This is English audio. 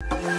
Bye.